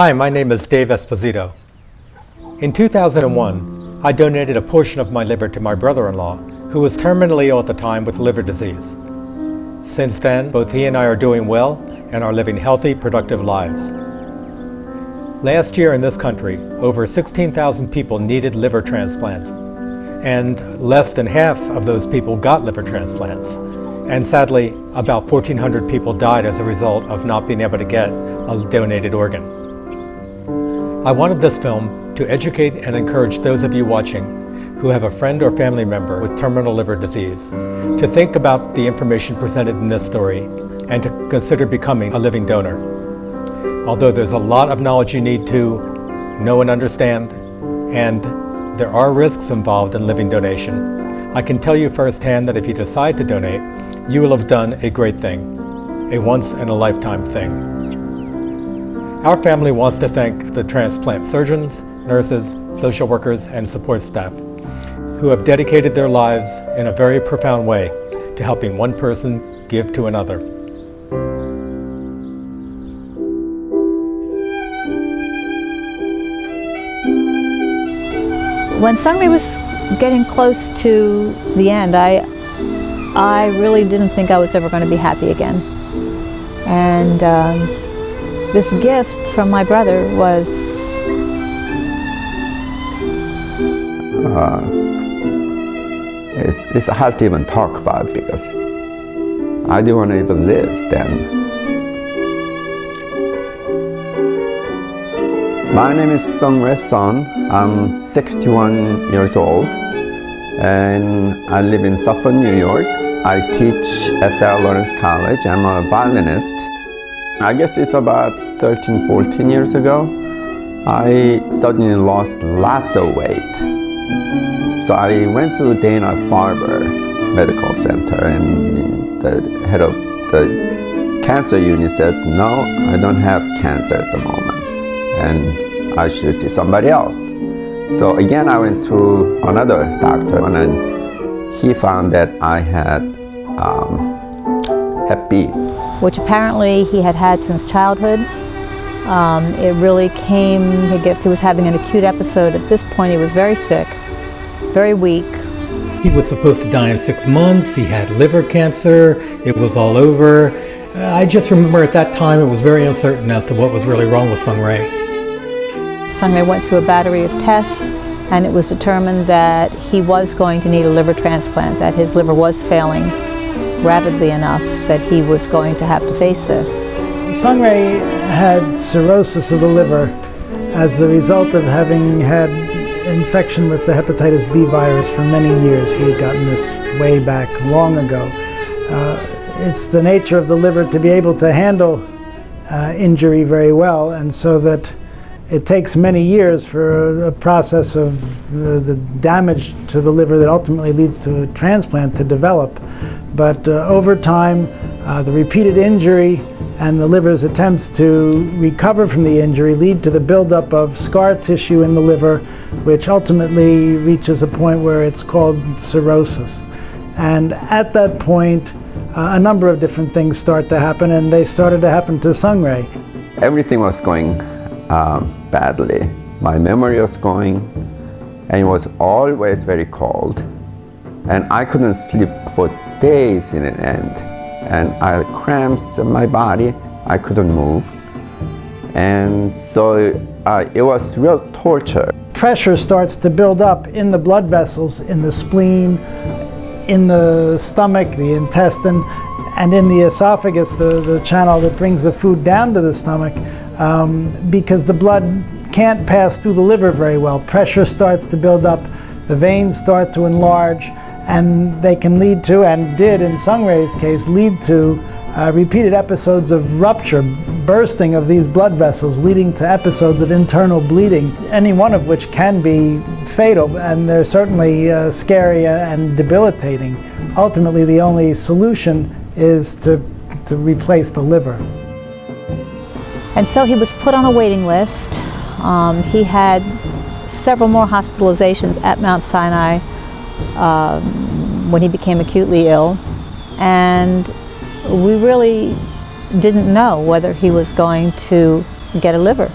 Hi, my name is Dave Esposito. In 2001, I donated a portion of my liver to my brother-in-law, who was terminally ill at the time with liver disease. Since then, both he and I are doing well and are living healthy, productive lives. Last year in this country, over 16,000 people needed liver transplants, and less than half of those people got liver transplants. And sadly, about 1,400 people died as a result of not being able to get a donated organ. I wanted this film to educate and encourage those of you watching who have a friend or family member with terminal liver disease to think about the information presented in this story and to consider becoming a living donor. Although there's a lot of knowledge you need to know and understand, and there are risks involved in living donation, I can tell you firsthand that if you decide to donate, you will have done a great thing, a once in a lifetime thing. Our family wants to thank the transplant surgeons, nurses, social workers, and support staff who have dedicated their lives in a very profound way to helping one person give to another. When Sungray was getting close to the end, I, I really didn't think I was ever going to be happy again. And um, this gift from my brother was uh, it's, it's hard to even talk about because I didn't want to even live then. My name is Sungray Son. I'm 61 years old and I live in Suffolk, New York. I teach at Sarah Lawrence College. I'm a violinist. I guess it's about 13, 14 years ago. I suddenly lost lots of weight. So I went to Dana-Farber Medical Center and the head of the cancer unit said, no, I don't have cancer at the moment and I should see somebody else. So again, I went to another doctor and he found that I had um, Hep B. Which apparently he had had since childhood. Um, it really came, I guess he was having an acute episode. At this point, he was very sick, very weak. He was supposed to die in six months. He had liver cancer. It was all over. Uh, I just remember at that time it was very uncertain as to what was really wrong with Sungray. Sungray went through a battery of tests and it was determined that he was going to need a liver transplant, that his liver was failing rapidly enough that he was going to have to face this. Sungray had cirrhosis of the liver as the result of having had infection with the hepatitis B virus for many years. He had gotten this way back long ago. Uh, it's the nature of the liver to be able to handle uh, injury very well, and so that it takes many years for a process of the, the, damage to the liver that ultimately leads to a transplant to develop. But uh, over time, uh, the repeated injury and the liver's attempts to recover from the injury lead to the buildup of scar tissue in the liver, which ultimately reaches a point where it's called cirrhosis. And at that point, uh, a number of different things start to happen, and they started to happen to Sungray. Everything was going um, badly. My memory was going and it was always very cold. And I couldn't sleep for days in an end. And I had cramps in my body. I couldn't move. And so uh, it was real torture. Pressure starts to build up in the blood vessels, in the spleen, in the stomach, the intestine, and in the esophagus, the, the channel that brings the food down to the stomach um, because the blood can't pass through the liver very well. Pressure starts to build up, the veins start to enlarge, and they can lead to, and did in Sungray's case, lead to uh, repeated episodes of rupture, bursting of these blood vessels, leading to episodes of internal bleeding, any one of which can be fatal, and they're certainly uh, scary and debilitating. Ultimately, the only solution is to, to replace the liver. And so he was put on a waiting list. Um, he had several more hospitalizations at Mount Sinai um, when he became acutely ill. And we really didn't know whether he was going to get a liver.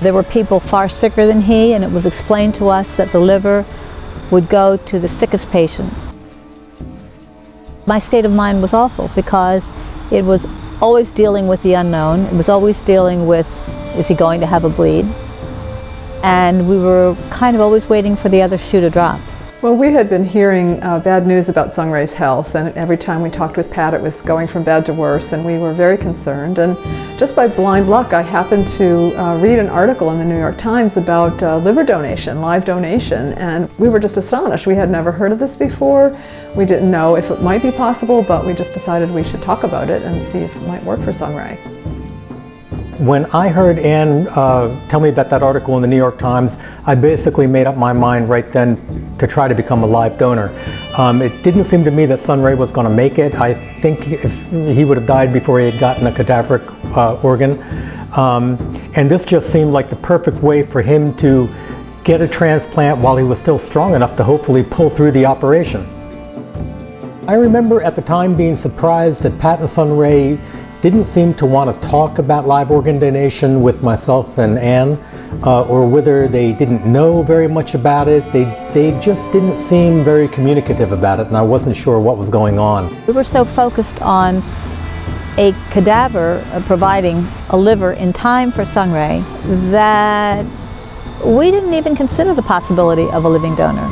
There were people far sicker than he, and it was explained to us that the liver would go to the sickest patient. My state of mind was awful because it was always dealing with the unknown. It was always dealing with, is he going to have a bleed? And we were kind of always waiting for the other shoe to drop. Well, we had been hearing uh, bad news about Sungre's health, and every time we talked with Pat, it was going from bad to worse, and we were very concerned. And just by blind luck, I happened to uh, read an article in the New York Times about uh, liver donation, live donation, and we were just astonished. We had never heard of this before. We didn't know if it might be possible, but we just decided we should talk about it and see if it might work for Sungre. When I heard Ann uh, tell me about that article in the New York Times, I basically made up my mind right then to try to become a live donor. Um, it didn't seem to me that Sunray was going to make it. I think if he would have died before he had gotten a cadaveric uh, organ. Um, and this just seemed like the perfect way for him to get a transplant while he was still strong enough to hopefully pull through the operation. I remember at the time being surprised that Pat and Sunray didn't seem to want to talk about live organ donation with myself and Anne, uh, or whether they didn't know very much about it. They, they just didn't seem very communicative about it, and I wasn't sure what was going on. We were so focused on a cadaver uh, providing a liver in time for Sungray that we didn't even consider the possibility of a living donor.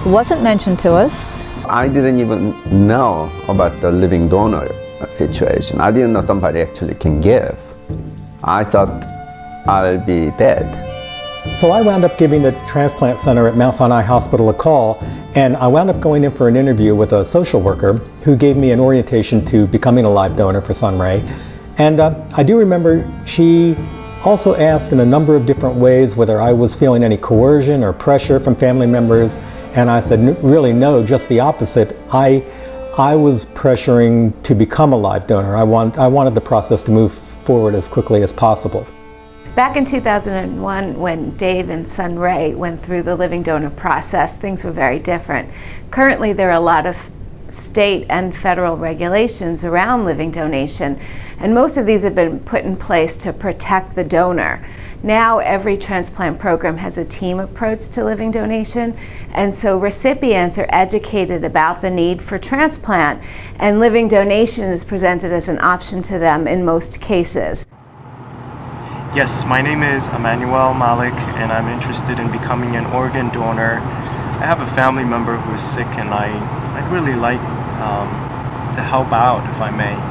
It wasn't mentioned to us. I didn't even know about the living donor situation. I didn't know somebody actually can give. I thought I'll be dead. So I wound up giving the transplant center at Mount Sinai Hospital a call, and I wound up going in for an interview with a social worker who gave me an orientation to becoming a live donor for Sunray. And uh, I do remember she also asked in a number of different ways whether I was feeling any coercion or pressure from family members, and I said, really no, just the opposite. I I was pressuring to become a live donor. I, want, I wanted the process to move forward as quickly as possible. Back in 2001, when Dave and Sun Ray went through the living donor process, things were very different. Currently, there are a lot of state and federal regulations around living donation, and most of these have been put in place to protect the donor. Now every transplant program has a team approach to living donation, and so recipients are educated about the need for transplant, and living donation is presented as an option to them in most cases. Yes, my name is Emmanuel Malik, and I'm interested in becoming an organ donor. I have a family member who is sick, and I, I'd really like um, to help out if I may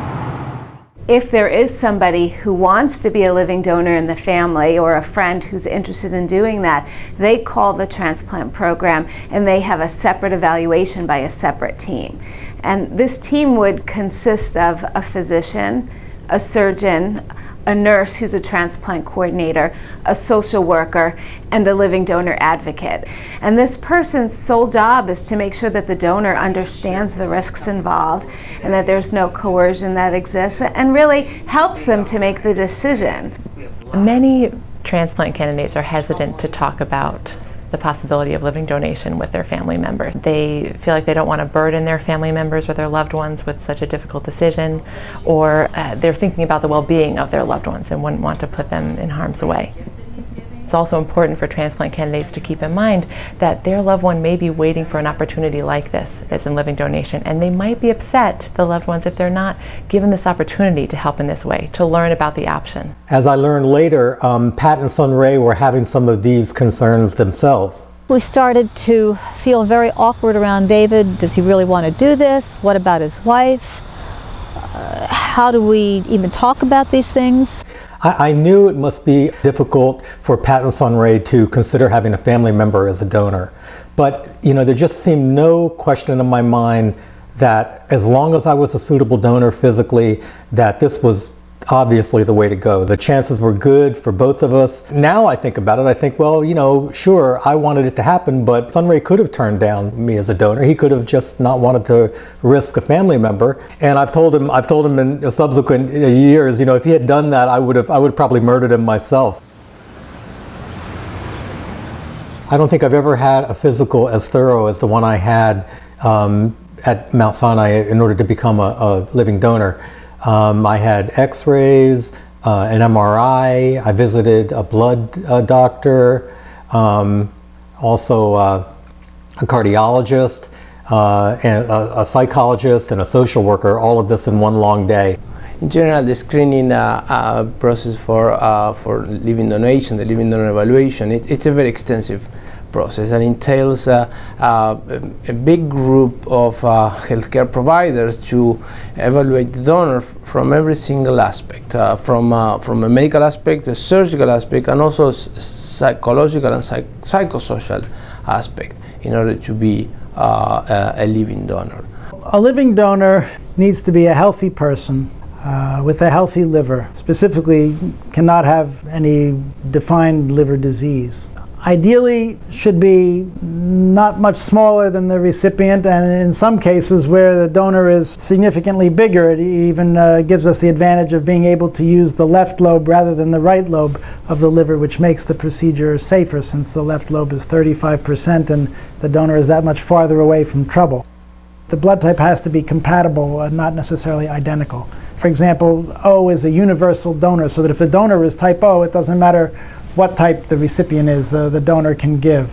if there is somebody who wants to be a living donor in the family or a friend who's interested in doing that, they call the transplant program and they have a separate evaluation by a separate team. And this team would consist of a physician, a surgeon, a nurse who's a transplant coordinator, a social worker, and a living donor advocate. And this person's sole job is to make sure that the donor understands the risks involved and that there's no coercion that exists and really helps them to make the decision. Many transplant candidates are hesitant to talk about the possibility of living donation with their family members. They feel like they don't want to burden their family members or their loved ones with such a difficult decision, or uh, they're thinking about the well being of their loved ones and wouldn't want to put them in harm's way. It's also important for transplant candidates to keep in mind that their loved one may be waiting for an opportunity like this, as in living donation, and they might be upset, the loved ones, if they're not given this opportunity to help in this way, to learn about the option. As I learned later, um, Pat and Sun Ray were having some of these concerns themselves. We started to feel very awkward around David. Does he really want to do this? What about his wife? Uh, how do we even talk about these things? I, I, knew it must be difficult for Pat and Sun Ray to consider having a family member as a donor. But, you know, there just seemed no question in my mind that as long as I was a suitable donor physically, that this was obviously the way to go. The chances were good for both of us. Now I think about it, I think, well, you know, sure, I wanted it to happen, but Sunray could have turned down me as a donor. He could have just not wanted to risk a family member. And I've told him, I've told him in subsequent years, you know, if he had done that, I would have, I would have probably murdered him myself. I don't think I've ever had a physical as thorough as the one I had um, at Mount Sinai in order to become a, a living donor. Um, I had x-rays, uh, an MRI. I visited a blood uh, doctor, um, also uh, a cardiologist, uh, and a, a, psychologist, and a social worker. All of this in one long day. In general, the screening uh, uh, process for for living donation, the living donor evaluation, it, it's a very extensive process and entails uh, uh, a big group of uh, healthcare providers to evaluate the donor from every single aspect, uh, from, uh, from a medical aspect, a surgical aspect, and also psychological and psych psychosocial aspect in order to be uh, a living donor. A living donor needs to be a healthy person uh, with a healthy liver, specifically cannot have any defined liver disease ideally should be not much smaller than the recipient and in some cases where the donor is significantly bigger it even uh, gives us the advantage of being able to use the left lobe rather than the right lobe of the liver which makes the procedure safer since the left lobe is 35% and the donor is that much farther away from trouble. The blood type has to be compatible, uh, not necessarily identical. For example, O is a universal donor, so that if the donor is type O, it doesn't matter what type the recipient is, uh, the donor can give.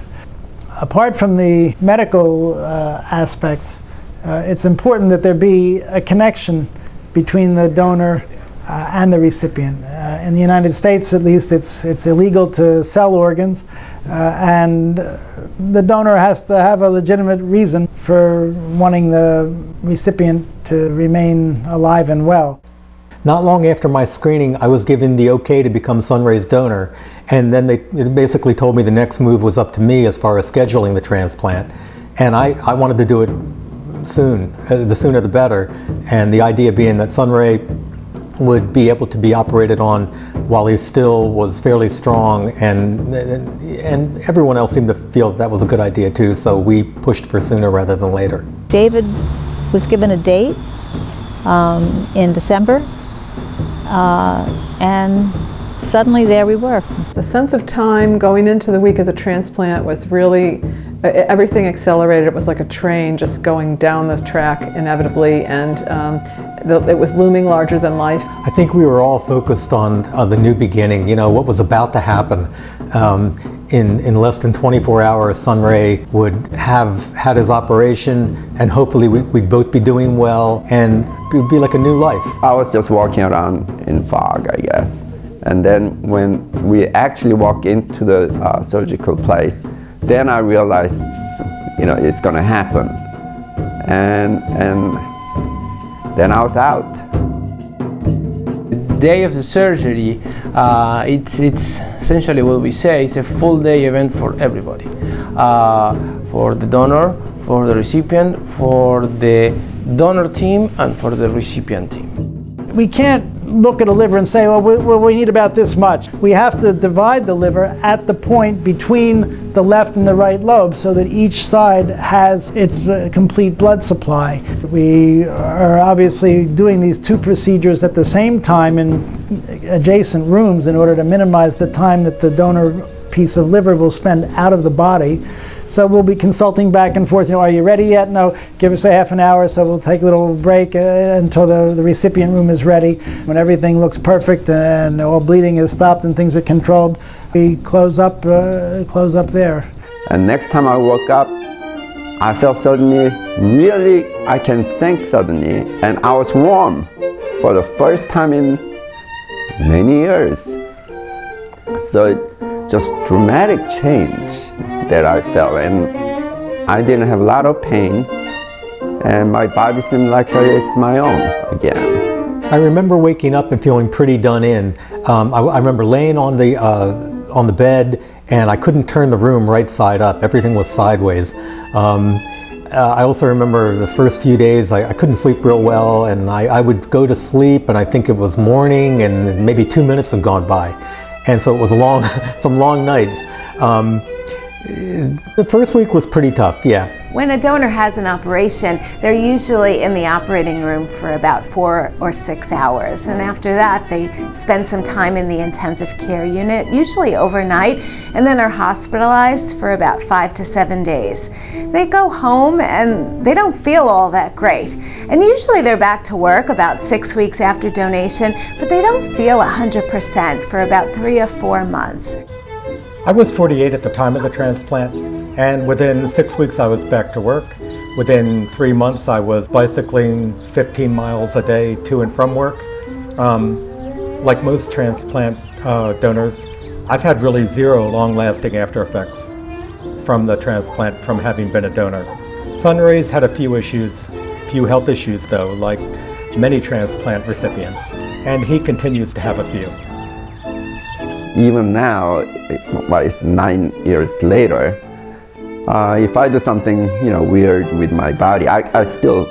Apart from the medical uh, aspects, uh, it's important that there be a connection between the donor uh, and the recipient. Uh, in the United States, at least, it's, it's illegal to sell organs, uh, and the donor has to have a legitimate reason for wanting the recipient to remain alive and well. Not long after my screening, I was given the okay to become Sunray's donor, and then they basically told me the next move was up to me as far as scheduling the transplant. And I, I wanted to do it soon, uh, the sooner the better. And the idea being that Sunray would be able to be operated on while he still was fairly strong and and everyone else seemed to feel that was a good idea too so we pushed for sooner rather than later. David was given a date um, in December uh, and suddenly there we were. The sense of time going into the week of the transplant was really, everything accelerated. It was like a train just going down the track inevitably and um, it was looming larger than life. I think we were all focused on uh, the new beginning, you know, what was about to happen. Um, in, in less than 24 hours, Sunray would have had his operation and hopefully we, would both be doing well and it would be like a new life. I was just walking around in fog, I guess. And then when we actually walk into the uh, surgical place, then I realized, you know, it's gonna happen. And, and then I was out. The day of the surgery, uh, it's, it's essentially what we say is a full day event for everybody. Uh, for the donor, for the recipient, for the donor team, and for the recipient team. We can't look at a liver and say, well, we, we need about this much. We have to divide the liver at the point between the left and the right lobe so that each side has its uh, complete blood supply. We are obviously doing these two procedures at the same time in adjacent rooms in order to minimize the time that the donor piece of liver will spend out of the body. So we'll be consulting back and forth. You know, are you ready yet? No. Give us a half an hour. So we'll take a little break uh, until the, the recipient room is ready. When everything looks perfect and all bleeding is stopped and things are controlled, we close up, uh, close up there. And next time I woke up, I felt suddenly really, I can think suddenly, and I was warm for the first time in many years. So just dramatic change that I felt and I didn't have a lot of pain and my body seemed like it's my own again. I remember waking up and feeling pretty done in. Um, I, I, remember laying on the, uh, on the bed and I couldn't turn the room right side up. Everything was sideways. Um, uh, I also remember the first few days I, I couldn't sleep real well and I, I, would go to sleep and I think it was morning and maybe two minutes had gone by. And so it was a long, some long nights. Um, the first week was pretty tough, yeah. When a donor has an operation, they're usually in the operating room for about four or six hours. And after that, they spend some time in the intensive care unit, usually overnight, and then are hospitalized for about five to seven days. They go home and they don't feel all that great. And usually they're back to work about six weeks after donation, but they don't feel 100% for about three or four months. I was 48 at the time of the transplant, and within six weeks I was back to work. Within three months I was bicycling 15 miles a day to and from work. Um, like most transplant uh, donors, I've had really zero long-lasting after effects from the transplant from having been a donor. Sunray's had a few issues, few health issues though, like many transplant recipients, and he continues to have a few even now, well, it's nine years later, uh, if I do something, you know, weird with my body, I, I still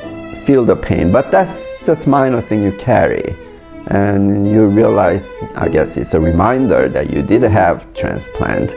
feel the pain, but that's just minor thing you carry. And you realize, I guess it's a reminder that you did have transplant.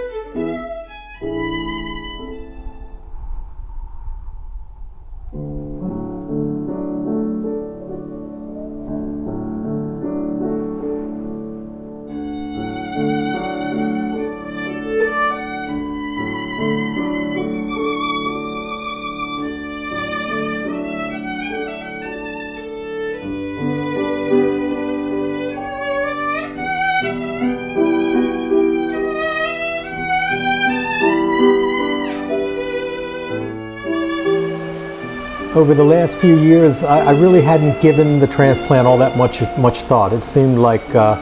Over the last few years, I, I, really hadn't given the transplant all that much much thought. It seemed like, uh,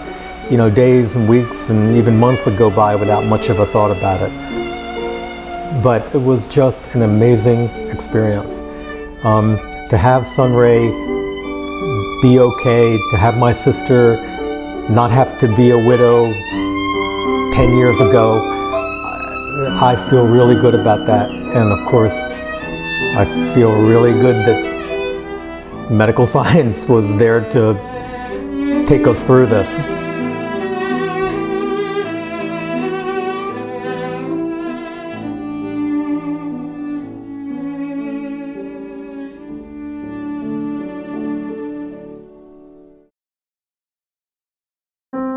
you know, days and weeks and even months would go by without much of a thought about it. But it was just an amazing experience. Um, to have Sunray be okay, to have my sister not have to be a widow 10 years ago, I feel really good about that. And of course, I feel really good that medical science was there to take us through this.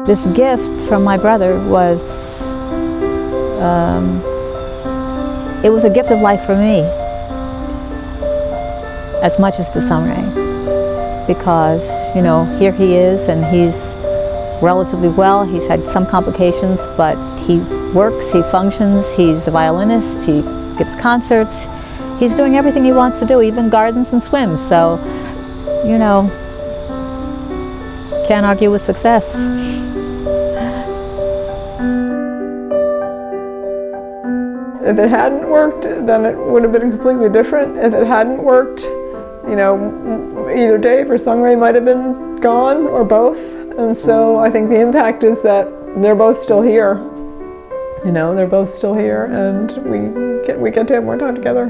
This gift from my brother was, um, it was a gift of life for me as much as to Sunray because, you know, here he is and he's relatively well. He's had some complications, but he works, he functions, he's a violinist, he gives concerts. He's doing everything he wants to do, even gardens and swims. So, you know, can't argue with success. If it hadn't worked, then it would have been completely different. If it hadn't worked, you know, either Dave or Sunray might have been gone or both. And so I think the impact is that they're both still here. You know, they're both still here and we get, we get to have more time together.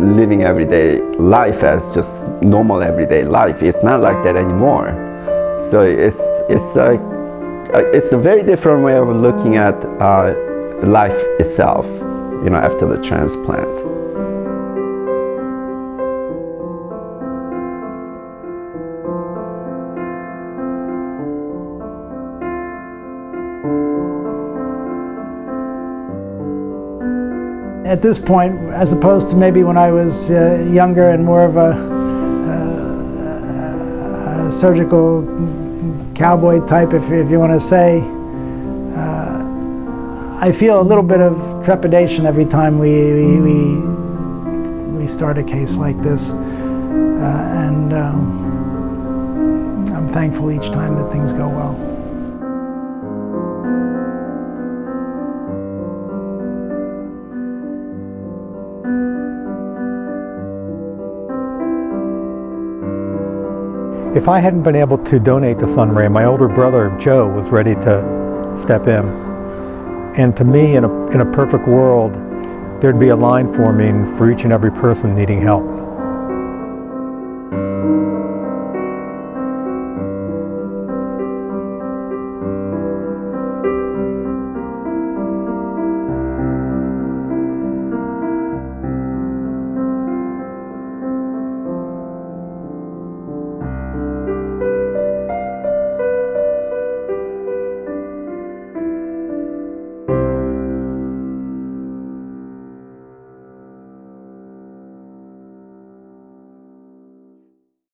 Living everyday life as just normal everyday life. It's not like that anymore. So it's, it's, a, it's a very different way of looking at uh, life itself you know, after the transplant. At this point, as opposed to maybe when I was uh, younger and more of a, uh, a surgical cowboy type, if, if you want to say, I feel a little bit of trepidation every time we, we, we, we start a case like this. Uh, and um, I'm thankful each time that things go well. If I hadn't been able to donate to Sunray, my older brother Joe was ready to step in. And to me, in a, in a perfect world, there'd be a line forming for each and every person needing help.